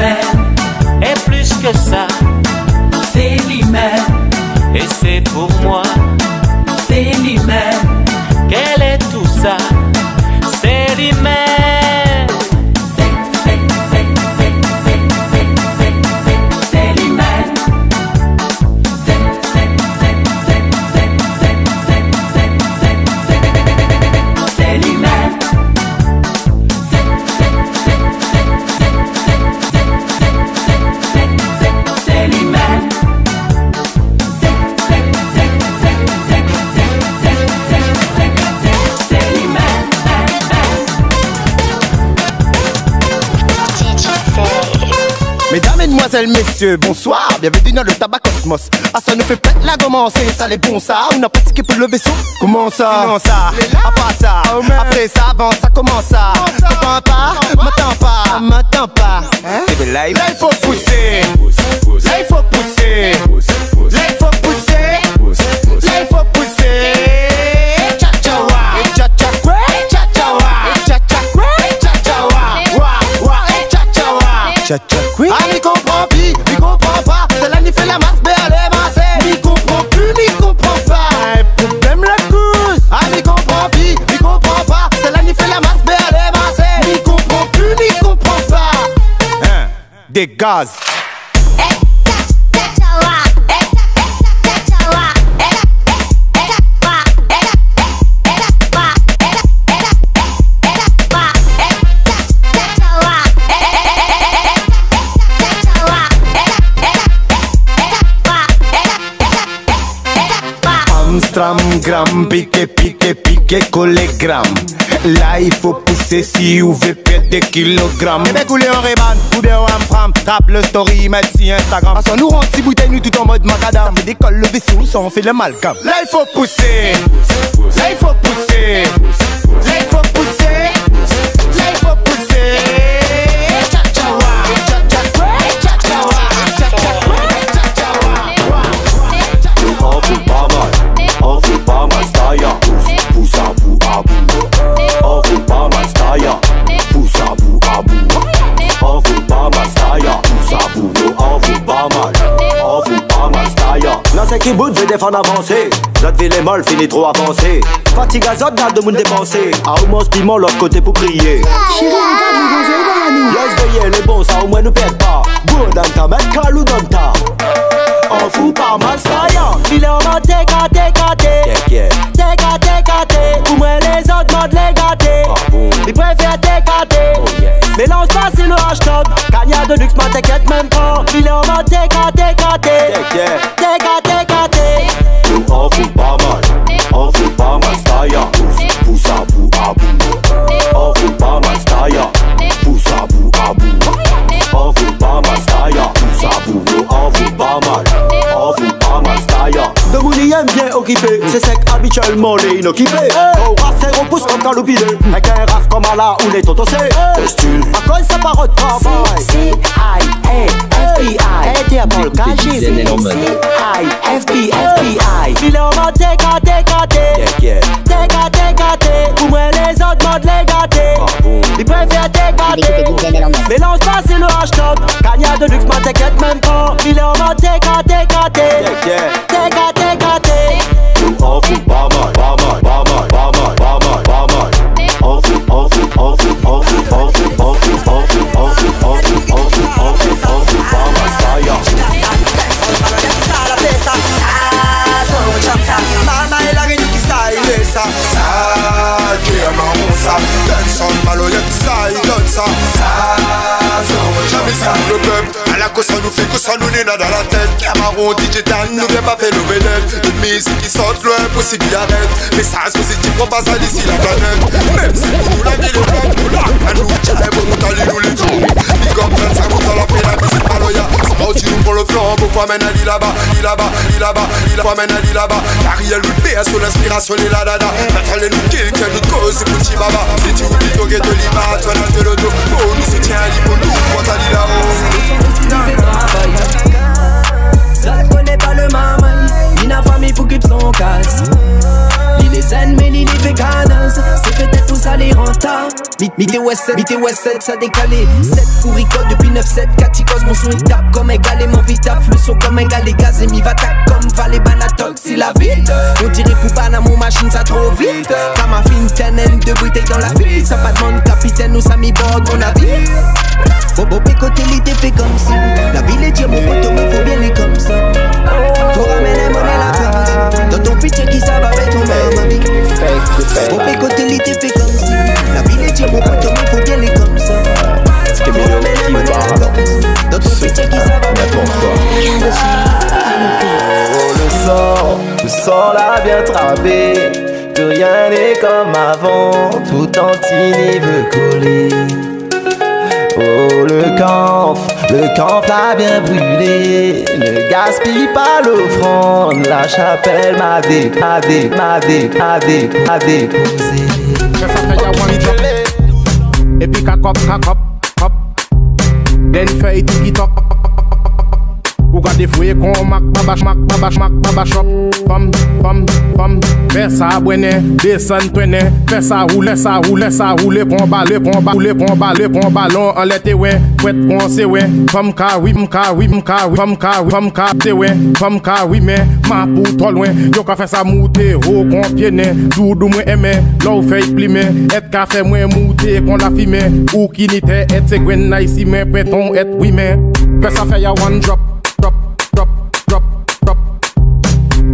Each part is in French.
Et plus que ça, Mesdemoiselles, Messieurs, bonsoir, bienvenue dans le tabac Cosmos. Ah, ça nous fait plein la commencer, ça les bon ça. On a pratiqué pour le vaisseau. Comment ça? Comment ça Après ça, après ça, avant ça, comment ça? Comprends pas? M'attends pas, m'attends pas. Hein? Là, il faut pousser. Là, il faut pousser. Là, il faut pousser. de Amstram gram, pique, pique, pike, kilogram. Là, il faut pousser si vous voulez perdre des kilogrammes. Eh bien, couler en Reban, ou en fram, tape le story, mettre si Instagram. Parce qu'on nous rend si bouteille, nous tout en mode macadam. Ça décolle le vaisseau, ça on fait le malcam. Là, il faut pousser. Là, il faut pousser. Là, il faut pousser. C'est qui bout, je défendre avancer. Zot les molles, fini trop avancé Fatigue à zot, garde de moun dépenser A ou mon piment, l'autre côté pour crier. Chérie, regarde, nous nous. Laisse veiller les bons, ça au moins nous perd pas. Go dans ta mettre calou dans ta On fout pas mal, staya Il est en mode TK, TK, Yeah, yeah. TK, TK, Pour moi les autres modes les gâtés. Ah Ils préfèrent TKT Oh yes. Mélange pas c'est le hashtag. Cagna de luxe, ma t'inquiète pas mal. On fout pas mal, staya De Mouni aime bien occupé C'est sec habituellement les inoccupés. Oh, race et repousse comme calopidé Avec un raf comme Allah ou les totosés Testule, à cause sa parole travail? CIA, FBI Interpol, KGB CIA, FBI, FBI Il est en mode TK, TK, Yeah, bon Ils préfèrent TKT Mélange pas c'est le hashtag. Cagna de luxe, ma t'inquiète même pas. Il est en mode TK, TK, Kèman on sa Den son malo y'a qui sa il donne ça. Jamais ça le peuple À la cause ça nous fait que ça nous n'est dans la tête. Digital nous vient pas faire nos vedettes Une musique qui saute loin possible y arrête Message positif on passe à d'ici la planète. Même si nous la ville est pleine Nous nous bon nous t'allez nous les friends ça dans la Oh, tu nous le flambeau, faut amène Ali là-bas, il là-bas, il là-bas, il faut amène Ali là-bas. Ariel à son inspiration, les la dada. Maintenant, les nous quelqu'un de cause, c'est Baba. Si tu oublies ton guet de Lima, toi, là, de le dos. Oh, nous soutient Ali pour nous, moi, t'as dit là-haut. Ça connaît pas le maman, ni la famille pour qu'ils sont casse. Il Ni les ennemis, ni les véganes. C'est Mité West 7, Mité West 7, ça décalé. 7 pour depuis 9-7 Katikos mon son il tape comme égal et mon vitaf Le son comme égal les gaz et mi va tac comme Valé Banatox si la vite On dirait Poupana mon machine ça trop vite. Comme ma fine tenen de bouteilles dans la ville. Ça pas demande capitaine ou Sami Borg mon avis. Bobo côté l'idée fait comme si La ville est Dieu mon poteau mais faut bien les comme ça ton pitch qui savent avec ton mec. Mon pécoté, il t'est fait comme si. La ville est dire mon pote, il faut qu'elle est comme ça. Dans ton pitch qui savent avec ton mec. Oh, le sort, le sort l'a bien trappé. Plus rien n'est comme avant, tout en veut coller. Oh, le camp le camp l'a bien brûlé Ne gaspille pas l'offrande. La chapelle m'a dé, m'a dé, m'a dé, m'a dé, déposé Et puis kakop, kakop, hop Den fey tiki tok Ou ka defouye kon mak babash mak babash mak babashop Pam, pam, pam Fè sa bwene, desen twene. Fè sa roule, sa roule, sa roule Pon bale, pon bale, pon bale, pon balon An lete we, fwet kon se we. Pam ka wi, ka wi, ka wi Pam ka wi, pam ka te we. Pam ka wi men, ma pou to lwen Yo ka fè sa moute, ho kon piene. Doudou mwen eme, lou fè yi plime. Et ka fè mwen moute kon la fime. Ou ki nite, et se gwen na isi men Peton et wi men Fè sa fè ya one drop.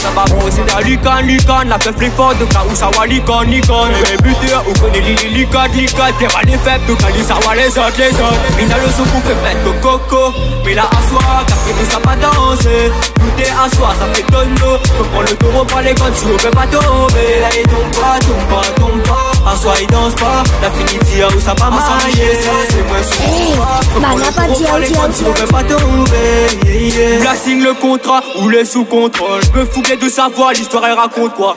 Samba procédé Lucan, Lucan, la peuf les forts, de Kaousawa, Lican, Lican. Les buteurs, on connaît Lili, Lican, Lican, t'es pas les faibles, de Kalisawa, les autres, les autres. Mina le soukou fait mettre de coco, mais là à soi, café nous ça pas danser. Tout est à soi, ça fait tonneau. Je prends le taureau par les cannes, si on peut pas tomber. Allez, tombe pas, tombe pas, tombe pas. Soit il danse pas, la finiti a ou oh, sa pa masaje Se mwen sou Mwen mwen pas te rouve Blasing le contrat ou le sous contrôle Je me fouguer de savoir l'histoire elle raconte quoi?